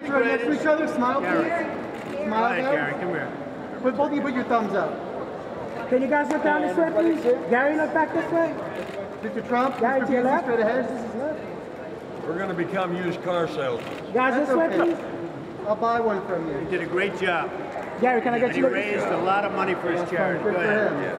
Right next to each other, smile Gary. please. Smile Gary, come here. Put both of you put your thumbs up. Can you guys look down this way, please? Gary, look back this way. Mr. Trump, Gary, Mr. to your left. straight ahead. We're going to become used car salesmen. Guys, That's this way, okay. please. I'll buy one from you. You did a great job. Gary, can I And you? he raised a lot of money for his charity. Good Go for ahead.